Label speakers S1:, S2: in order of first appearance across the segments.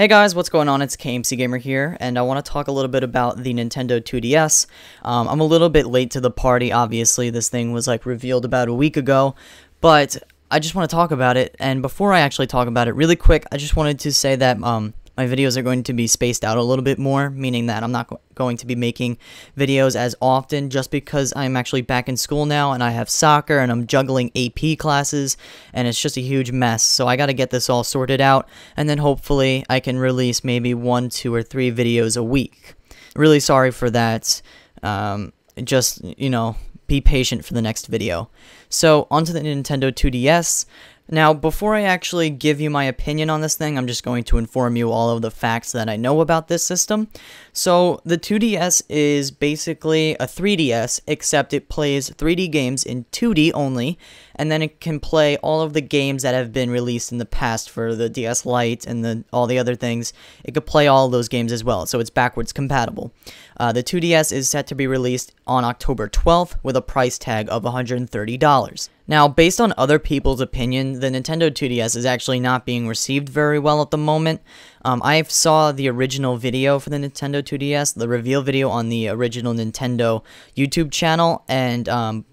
S1: Hey guys, what's going on? It's KMC Gamer here, and I want to talk a little bit about the Nintendo 2DS. Um, I'm a little bit late to the party, obviously. This thing was like revealed about a week ago, but I just want to talk about it. And before I actually talk about it, really quick, I just wanted to say that um, my videos are going to be spaced out a little bit more, meaning that I'm not go going to be making videos as often just because I'm actually back in school now and I have soccer and I'm juggling AP classes and it's just a huge mess. So I got to get this all sorted out and then hopefully I can release maybe one, two, or three videos a week. Really sorry for that. Um, just, you know, be patient for the next video. So, onto the Nintendo 2DS. Now, before I actually give you my opinion on this thing, I'm just going to inform you all of the facts that I know about this system. So, the 2DS is basically a 3DS, except it plays 3D games in 2D only, and then it can play all of the games that have been released in the past for the DS Lite and the, all the other things. It could play all those games as well, so it's backwards compatible. Uh, the 2DS is set to be released on October 12th with a price tag of $130. Now, based on other people's opinion, the Nintendo 2DS is actually not being received very well at the moment. Um, I saw the original video for the Nintendo 2DS, the reveal video on the original Nintendo YouTube channel, and um,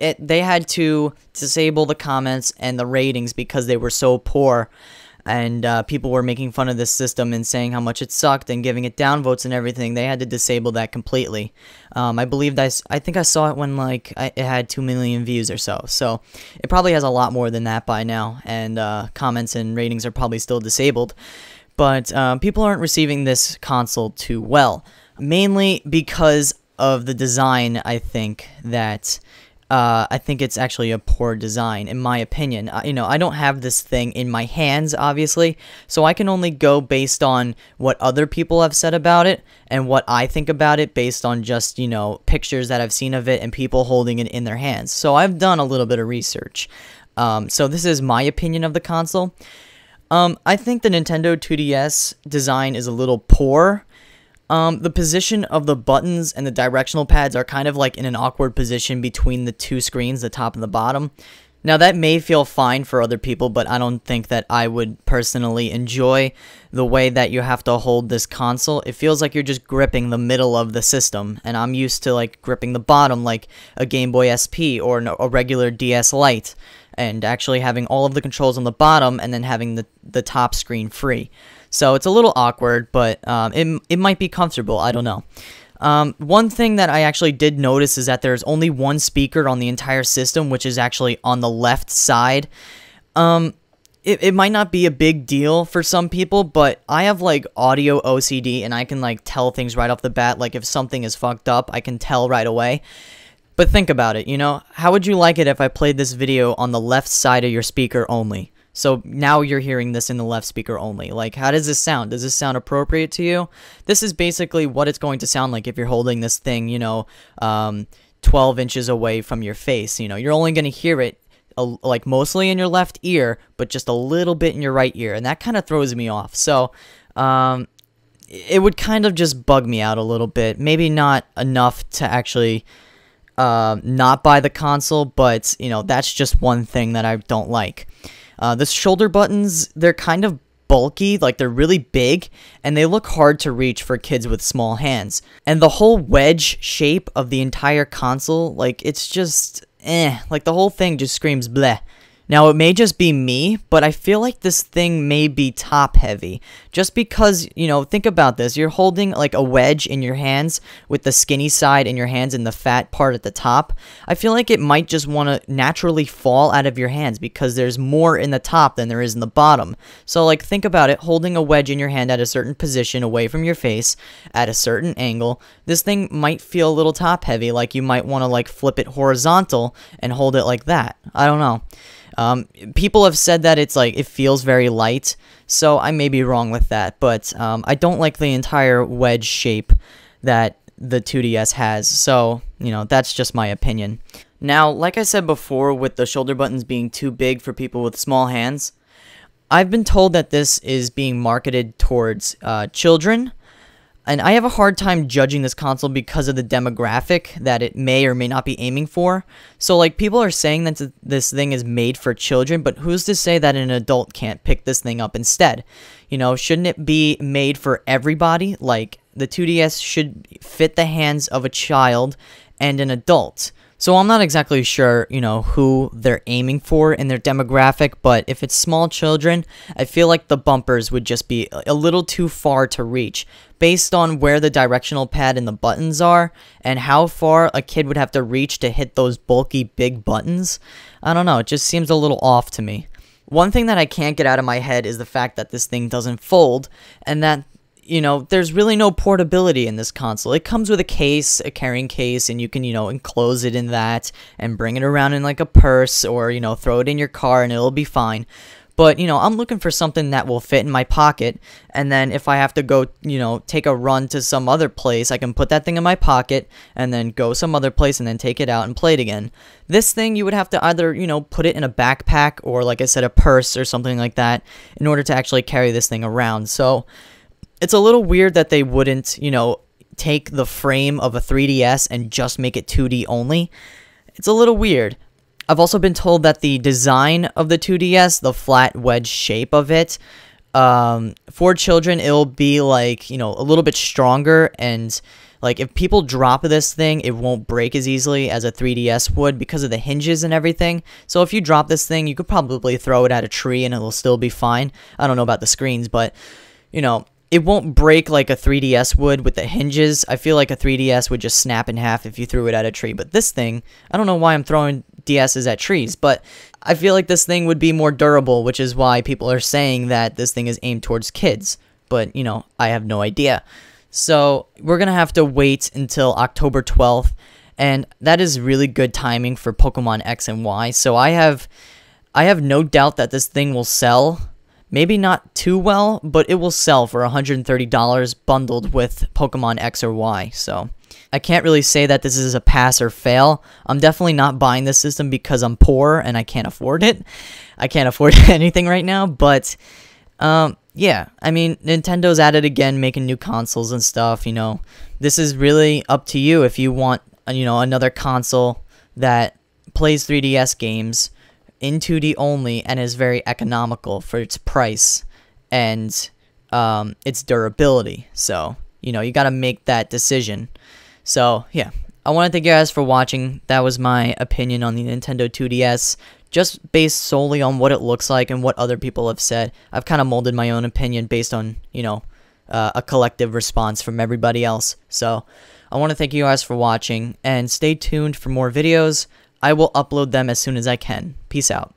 S1: it they had to disable the comments and the ratings because they were so poor and uh, people were making fun of this system and saying how much it sucked and giving it downvotes and everything. They had to disable that completely. Um, I believe I, I think I saw it when like I, it had two million views or so. So it probably has a lot more than that by now, and uh, comments and ratings are probably still disabled. But uh, people aren't receiving this console too well, mainly because of the design. I think that uh, I think it's actually a poor design, in my opinion. Uh, you know, I don't have this thing in my hands, obviously, so I can only go based on what other people have said about it and what I think about it based on just, you know, pictures that I've seen of it and people holding it in their hands. So I've done a little bit of research. Um, so this is my opinion of the console. Um, I think the Nintendo 2DS design is a little poor. Um, the position of the buttons and the directional pads are kind of like in an awkward position between the two screens, the top and the bottom. Now that may feel fine for other people, but I don't think that I would personally enjoy the way that you have to hold this console. It feels like you're just gripping the middle of the system, and I'm used to like gripping the bottom like a Game Boy SP or a regular DS Lite, and actually having all of the controls on the bottom and then having the, the top screen free. So it's a little awkward, but um, it, it might be comfortable. I don't know. Um, one thing that I actually did notice is that there's only one speaker on the entire system, which is actually on the left side. Um, it, it might not be a big deal for some people, but I have like audio OCD and I can like tell things right off the bat. Like if something is fucked up, I can tell right away. But think about it, you know, how would you like it if I played this video on the left side of your speaker only? So now you're hearing this in the left speaker only. Like, how does this sound? Does this sound appropriate to you? This is basically what it's going to sound like if you're holding this thing, you know, um, 12 inches away from your face. You know, you're only going to hear it a, like mostly in your left ear, but just a little bit in your right ear. And that kind of throws me off. So, um, it would kind of just bug me out a little bit. Maybe not enough to actually uh, not buy the console, but, you know, that's just one thing that I don't like. Uh, the shoulder buttons, they're kind of bulky, like they're really big, and they look hard to reach for kids with small hands. And the whole wedge shape of the entire console, like it's just eh, like the whole thing just screams bleh. Now, it may just be me, but I feel like this thing may be top heavy. Just because, you know, think about this. You're holding like a wedge in your hands with the skinny side in your hands and the fat part at the top. I feel like it might just want to naturally fall out of your hands because there's more in the top than there is in the bottom. So, like, think about it holding a wedge in your hand at a certain position away from your face at a certain angle. This thing might feel a little top heavy, like you might want to, like, flip it horizontal and hold it like that. I don't know. Um, people have said that it's like it feels very light, so I may be wrong with that, but um, I don't like the entire wedge shape that the 2DS has, so you know that's just my opinion. Now, like I said before, with the shoulder buttons being too big for people with small hands, I've been told that this is being marketed towards uh, children. And I have a hard time judging this console because of the demographic that it may or may not be aiming for. So, like, people are saying that this thing is made for children, but who's to say that an adult can't pick this thing up instead? You know, shouldn't it be made for everybody? Like, the 2DS should fit the hands of a child and an adult. So I'm not exactly sure, you know, who they're aiming for in their demographic, but if it's small children, I feel like the bumpers would just be a little too far to reach based on where the directional pad and the buttons are and how far a kid would have to reach to hit those bulky big buttons. I don't know, it just seems a little off to me. One thing that I can't get out of my head is the fact that this thing doesn't fold and that you know, there's really no portability in this console. It comes with a case, a carrying case, and you can, you know, enclose it in that and bring it around in like a purse or, you know, throw it in your car and it'll be fine. But, you know, I'm looking for something that will fit in my pocket. And then if I have to go, you know, take a run to some other place, I can put that thing in my pocket and then go some other place and then take it out and play it again. This thing, you would have to either, you know, put it in a backpack or, like I said, a purse or something like that in order to actually carry this thing around. So, it's a little weird that they wouldn't, you know, take the frame of a 3DS and just make it 2D only. It's a little weird. I've also been told that the design of the 2DS, the flat wedge shape of it, um, for children, it'll be like, you know, a little bit stronger and like if people drop this thing, it won't break as easily as a 3DS would because of the hinges and everything. So if you drop this thing, you could probably throw it at a tree and it'll still be fine. I don't know about the screens, but you know, it won't break like a 3DS would with the hinges. I feel like a 3DS would just snap in half if you threw it at a tree. But this thing, I don't know why I'm throwing DSs at trees, but I feel like this thing would be more durable, which is why people are saying that this thing is aimed towards kids. But, you know, I have no idea. So we're going to have to wait until October 12th. And that is really good timing for Pokemon X and Y. So I have I have no doubt that this thing will sell Maybe not too well, but it will sell for $130 bundled with Pokemon X or Y. So I can't really say that this is a pass or fail. I'm definitely not buying this system because I'm poor and I can't afford it. I can't afford anything right now, but um, yeah, I mean, Nintendo's at it again, making new consoles and stuff. You know, this is really up to you if you want, you know, another console that plays 3DS games in 2D only and is very economical for its price and um, its durability. So, you know, you got to make that decision. So, yeah. I want to thank you guys for watching. That was my opinion on the Nintendo 2DS, just based solely on what it looks like and what other people have said. I've kind of molded my own opinion based on, you know, uh, a collective response from everybody else. So, I want to thank you guys for watching, and stay tuned for more videos. I will upload them as soon as I can. Peace out.